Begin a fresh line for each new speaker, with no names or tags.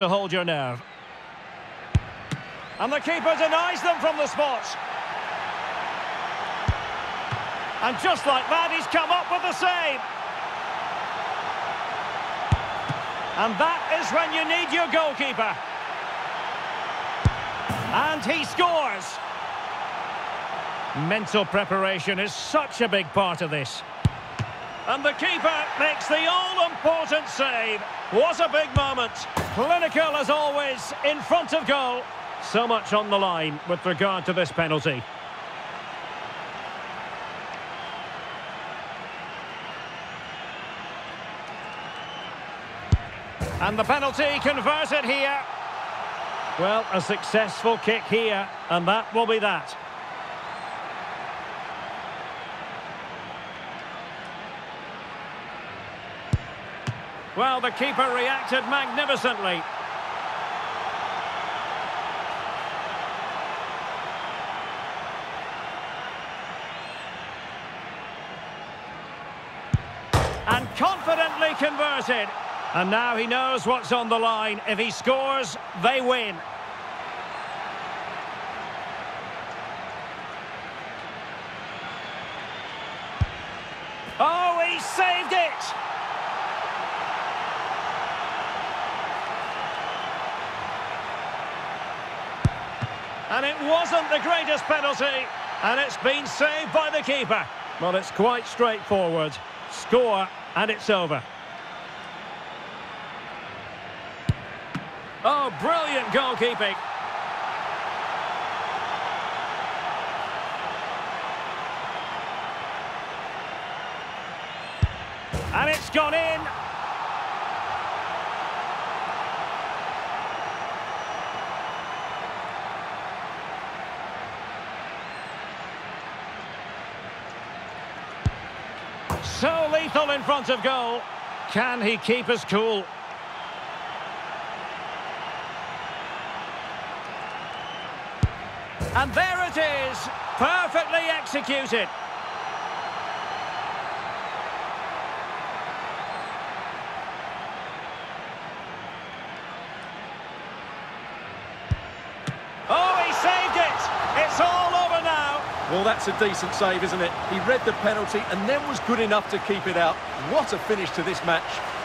to hold your nerve. And the keeper denies them from the spot. And just like that, he's come up with the save. And that is when you need your goalkeeper. And he scores. Mental preparation is such a big part of this. And the keeper makes the all-important save. What a big moment. Clinical as always, in front of goal. So much on the line with regard to this penalty. And the penalty converted here. Well, a successful kick here, and that will be that. Well, the keeper reacted magnificently. And confidently converted. And now he knows what's on the line. If he scores, they win. Oh, he saved it! And it wasn't the greatest penalty, and it's been saved by the keeper. Well, it's quite straightforward. Score, and it's over. Oh, brilliant goalkeeping. And it's gone in. So lethal in front of goal. Can he keep us cool? And there it is, perfectly executed. Oh, he saved it! It's all over now.
Well, that's a decent save, isn't it? He read the penalty and then was good enough to keep it out. What a finish to this match.